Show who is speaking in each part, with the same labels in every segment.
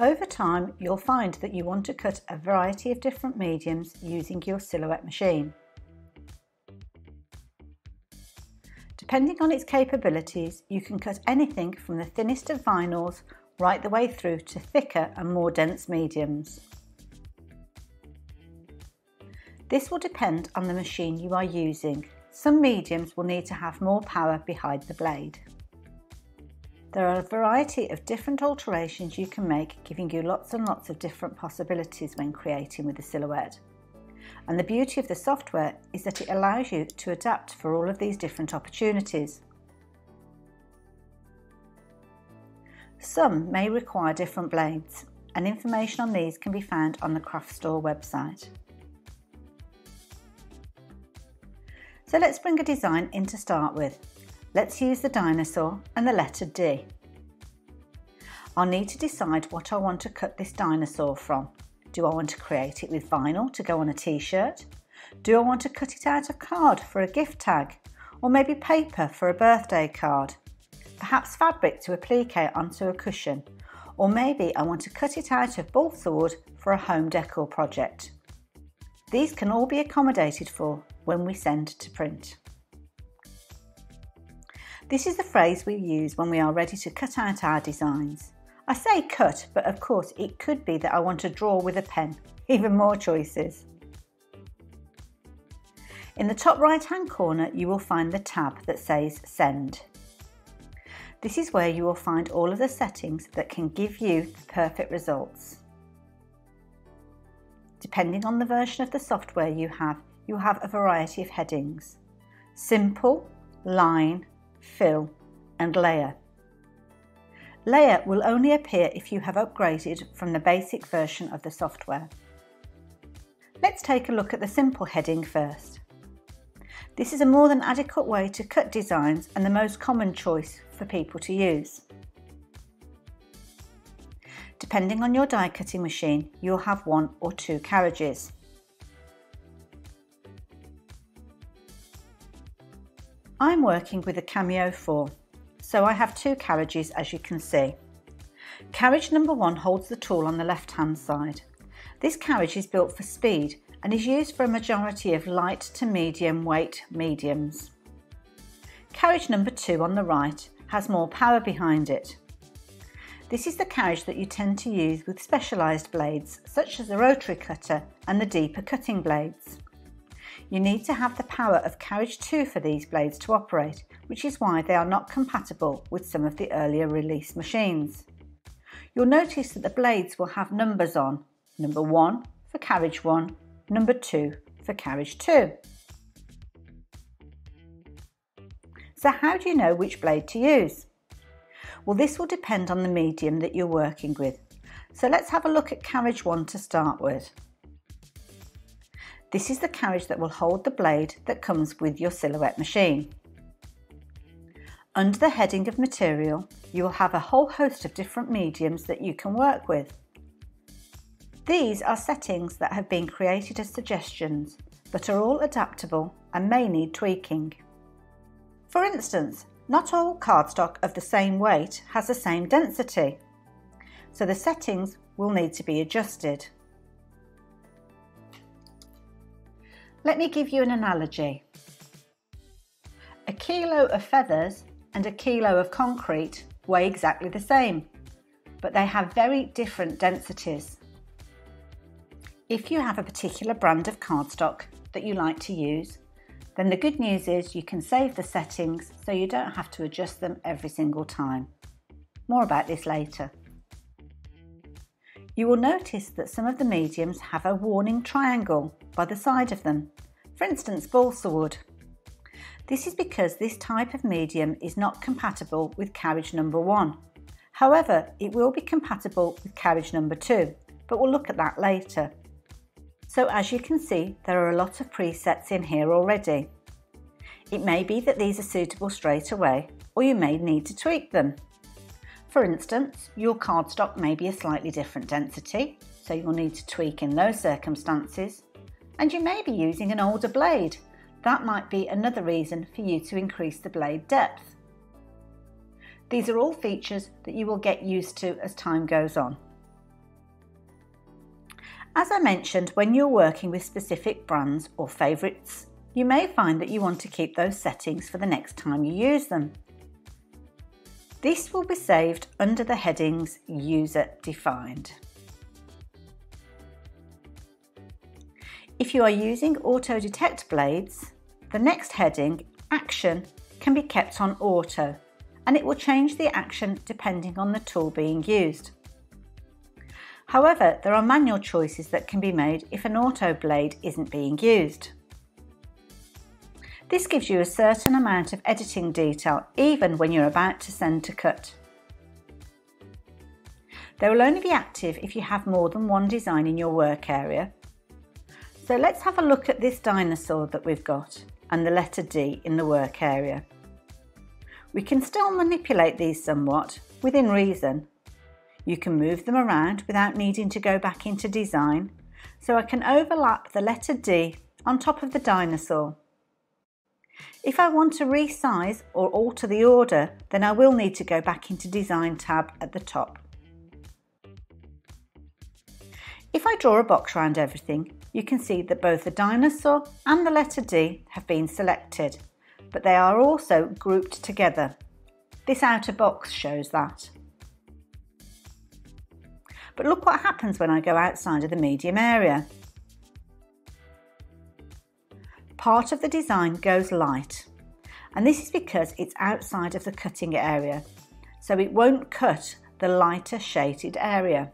Speaker 1: Over time, you'll find that you want to cut a variety of different mediums using your silhouette machine. Depending on its capabilities, you can cut anything from the thinnest of vinyls right the way through to thicker and more dense mediums. This will depend on the machine you are using. Some mediums will need to have more power behind the blade. There are a variety of different alterations you can make, giving you lots and lots of different possibilities when creating with the silhouette. And the beauty of the software is that it allows you to adapt for all of these different opportunities. Some may require different blades, and information on these can be found on the Craft Store website. So let's bring a design in to start with. Let's use the dinosaur and the letter D. I'll need to decide what I want to cut this dinosaur from. Do I want to create it with vinyl to go on a t-shirt? Do I want to cut it out of card for a gift tag? Or maybe paper for a birthday card? Perhaps fabric to applique onto a cushion? Or maybe I want to cut it out of balsa for a home decor project. These can all be accommodated for when we send to print. This is the phrase we use when we are ready to cut out our designs. I say cut, but of course it could be that I want to draw with a pen. Even more choices. In the top right hand corner you will find the tab that says send. This is where you will find all of the settings that can give you the perfect results. Depending on the version of the software you have, you have a variety of headings. Simple, line, fill and layer. Layer will only appear if you have upgraded from the basic version of the software. Let's take a look at the simple heading first. This is a more than adequate way to cut designs and the most common choice for people to use. Depending on your die cutting machine, you'll have one or two carriages. I'm working with a Cameo 4, so I have two carriages as you can see. Carriage number one holds the tool on the left hand side. This carriage is built for speed and is used for a majority of light to medium weight mediums. Carriage number two on the right has more power behind it. This is the carriage that you tend to use with specialised blades such as the rotary cutter and the deeper cutting blades. You need to have the power of carriage 2 for these blades to operate, which is why they are not compatible with some of the earlier release machines. You'll notice that the blades will have numbers on, number 1 for carriage 1, number 2 for carriage 2. So how do you know which blade to use? Well this will depend on the medium that you're working with. So let's have a look at carriage 1 to start with. This is the carriage that will hold the blade that comes with your silhouette machine. Under the heading of material, you will have a whole host of different mediums that you can work with. These are settings that have been created as suggestions, but are all adaptable and may need tweaking. For instance, not all cardstock of the same weight has the same density, so the settings will need to be adjusted. Let me give you an analogy. A kilo of feathers and a kilo of concrete weigh exactly the same, but they have very different densities. If you have a particular brand of cardstock that you like to use, then the good news is you can save the settings so you don't have to adjust them every single time. More about this later. You will notice that some of the mediums have a warning triangle by the side of them, for instance balsa wood. This is because this type of medium is not compatible with carriage number one. However, it will be compatible with carriage number two, but we'll look at that later. So as you can see, there are a lot of presets in here already. It may be that these are suitable straight away, or you may need to tweak them. For instance, your cardstock may be a slightly different density, so you'll need to tweak in those circumstances. And you may be using an older blade. That might be another reason for you to increase the blade depth. These are all features that you will get used to as time goes on. As I mentioned, when you're working with specific brands or favourites, you may find that you want to keep those settings for the next time you use them. This will be saved under the headings User Defined. If you are using auto detect blades, the next heading, Action, can be kept on auto and it will change the action depending on the tool being used. However, there are manual choices that can be made if an auto blade isn't being used. This gives you a certain amount of editing detail even when you're about to send to cut. They will only be active if you have more than one design in your work area so let's have a look at this dinosaur that we've got and the letter D in the work area. We can still manipulate these somewhat within reason. You can move them around without needing to go back into design, so I can overlap the letter D on top of the dinosaur. If I want to resize or alter the order, then I will need to go back into Design tab at the top. If I draw a box around everything, you can see that both the dinosaur and the letter D have been selected, but they are also grouped together. This outer box shows that. But look what happens when I go outside of the medium area. Part of the design goes light, and this is because it's outside of the cutting area, so it won't cut the lighter shaded area.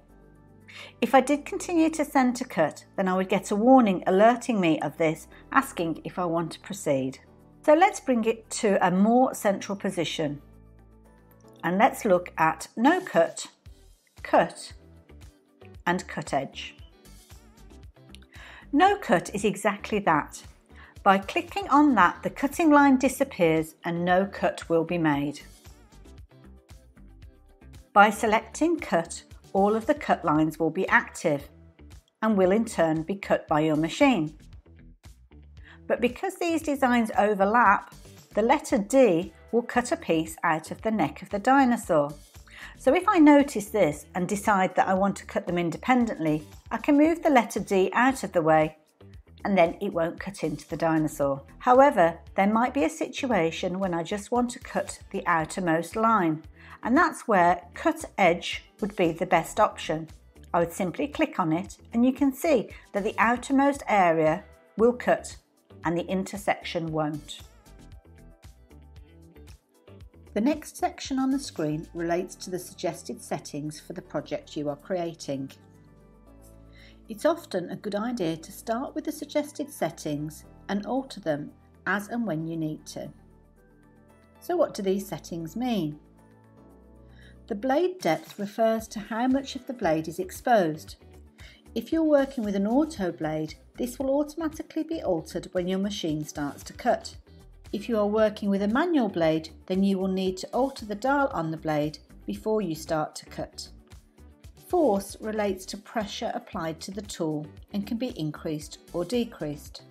Speaker 1: If I did continue to send to cut, then I would get a warning alerting me of this, asking if I want to proceed. So let's bring it to a more central position. And let's look at no cut, cut, and cut edge. No cut is exactly that. By clicking on that, the cutting line disappears and no cut will be made. By selecting cut, all of the cut lines will be active and will in turn be cut by your machine. But because these designs overlap, the letter D will cut a piece out of the neck of the dinosaur. So if I notice this and decide that I want to cut them independently, I can move the letter D out of the way and then it won't cut into the dinosaur. However, there might be a situation when I just want to cut the outermost line and that's where cut edge would be the best option. I would simply click on it and you can see that the outermost area will cut and the intersection won't. The next section on the screen relates to the suggested settings for the project you are creating. It's often a good idea to start with the suggested settings and alter them as and when you need to. So what do these settings mean? The blade depth refers to how much of the blade is exposed. If you're working with an auto blade, this will automatically be altered when your machine starts to cut. If you are working with a manual blade, then you will need to alter the dial on the blade before you start to cut. Force relates to pressure applied to the tool and can be increased or decreased.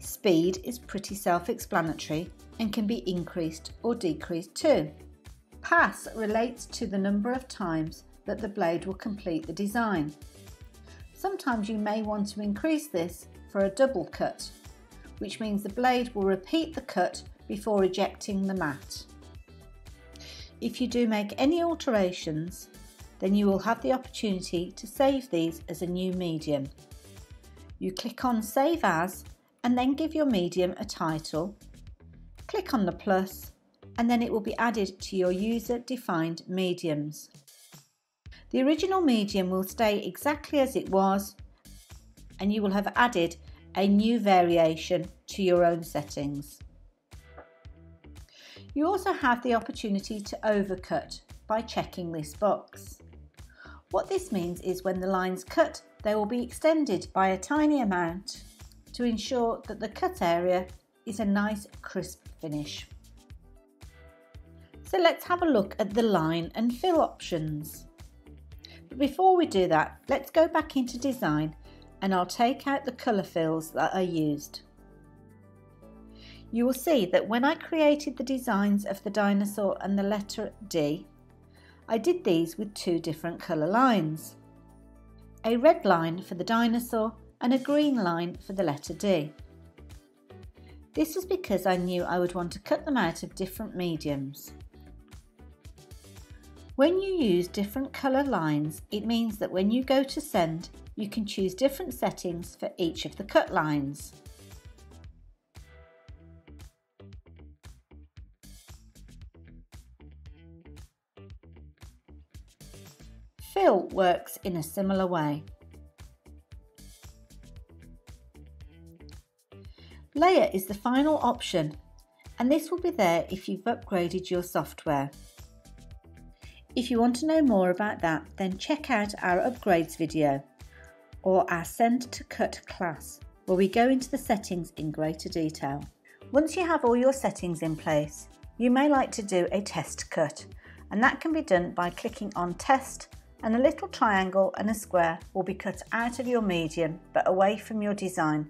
Speaker 1: Speed is pretty self-explanatory and can be increased or decreased too. Pass relates to the number of times that the blade will complete the design. Sometimes you may want to increase this for a double cut, which means the blade will repeat the cut before ejecting the mat. If you do make any alterations, then you will have the opportunity to save these as a new medium. You click on Save As and then give your medium a title. Click on the plus and then it will be added to your user-defined mediums. The original medium will stay exactly as it was and you will have added a new variation to your own settings. You also have the opportunity to overcut by checking this box. What this means is when the lines cut, they will be extended by a tiny amount to ensure that the cut area is a nice crisp finish. So let's have a look at the line and fill options. But before we do that, let's go back into design and I'll take out the colour fills that I used. You will see that when I created the designs of the dinosaur and the letter D, I did these with two different colour lines. a red line for the dinosaur and a green line for the letter D. This was because I knew I would want to cut them out of different mediums. When you use different colour lines, it means that when you go to send, you can choose different settings for each of the cut lines. Works in a similar way. Layer is the final option and this will be there if you've upgraded your software. If you want to know more about that then check out our upgrades video or our send to cut class where we go into the settings in greater detail. Once you have all your settings in place you may like to do a test cut and that can be done by clicking on test and a little triangle and a square will be cut out of your medium but away from your design.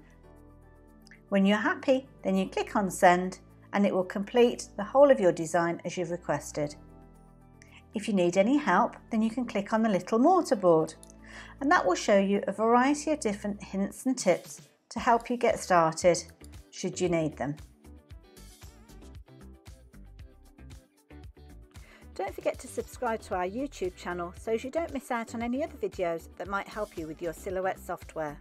Speaker 1: When you're happy, then you click on send and it will complete the whole of your design as you've requested. If you need any help, then you can click on the little mortarboard and that will show you a variety of different hints and tips to help you get started should you need them. Don't forget to subscribe to our YouTube channel so you don't miss out on any other videos that might help you with your Silhouette software.